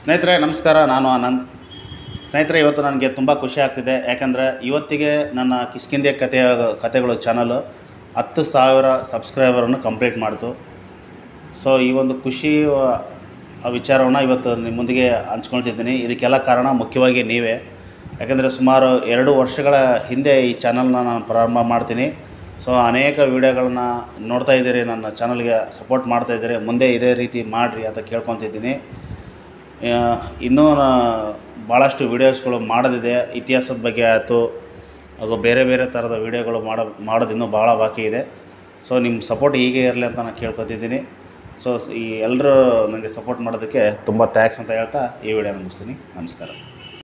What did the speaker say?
ಸ್ನೇಹಿತರೆ, ನಮಸ್ಕಾರ. ನಾನು ಆನಂದ್. ಸ್ನೇಹಿತರೆ, ಇವತ್ತು ನನಗೆ ತುಂಬ ಖುಷಿ ಆಗ್ತಿದೆ. ಯಾಕಂದರೆ ಇವತ್ತಿಗೆ ನನ್ನ ಕಿಷ್ಕಿಂದೆ ಕಥೆಯ ಕಥೆಗಳು ಚಾನಲು ಹತ್ತು ಸಾವಿರ ಸಬ್ಸ್ಕ್ರೈಬರನ್ನು ಕಂಪ್ಲೀಟ್ ಮಾಡಿತು. ಸೊ ಈ ಒಂದು ಖುಷಿ ವಿಚಾರವನ್ನು ಇವತ್ತು ನಿಮ್ಮೊಂದಿಗೆ ಹಂಚ್ಕೊಳ್ತಿದ್ದೀನಿ. ಇದಕ್ಕೆಲ್ಲ ಕಾರಣ ಮುಖ್ಯವಾಗಿ ನೀವೇ. ಯಾಕಂದರೆ ಸುಮಾರು ಎರಡು ವರ್ಷಗಳ ಹಿಂದೆ ಈ ಚಾನಲ್ನ ನಾನು ಪ್ರಾರಂಭ ಮಾಡ್ತೀನಿ. ಸೊ ಅನೇಕ ವಿಡಿಯೋಗಳನ್ನು ನೋಡ್ತಾ ಇದ್ದೀರಿ. ನನ್ನ ಚಾನಲ್ಗೆ ಸಪೋರ್ಟ್ ಮಾಡ್ತಾ ಇದ್ದೀರಿ. ಮುಂದೆ ಇದೇ ರೀತಿ ಮಾಡಿರಿ ಅಂತ ಕೇಳ್ಕೊತಿದ್ದೀನಿ. ಇನ್ನೂ ಭಾಳಷ್ಟು ವೀಡಿಯೋಸ್ಗಳು ಮಾಡೋದಿದೆ, ಇತಿಹಾಸದ ಬಗ್ಗೆ ಆಯಿತು, ಹಾಗೂ ಬೇರೆ ಬೇರೆ ಥರದ ವೀಡಿಯೋಗಳು ಮಾಡೋ, ಮಾಡೋದು ಇನ್ನೂ ಭಾಳ ಬಾಕಿ ಇದೆ. ಸೊ ನಿಮ್ಮ ಸಪೋರ್ಟ್ ಹೀಗೆ ಇರಲಿ ಅಂತ ನಾನು ಕೇಳ್ಕೊತಿದ್ದೀನಿ. ಸೊ, ಈ ಎಲ್ಲರೂ ನನಗೆ ಸಪೋರ್ಟ್ ಮಾಡೋದಕ್ಕೆ ತುಂಬ ಥ್ಯಾಂಕ್ಸ್ ಅಂತ ಹೇಳ್ತಾ ಈ ವಿಡಿಯೋ ಮುಗಿಸ್ತೀನಿ. ನಮಸ್ಕಾರ.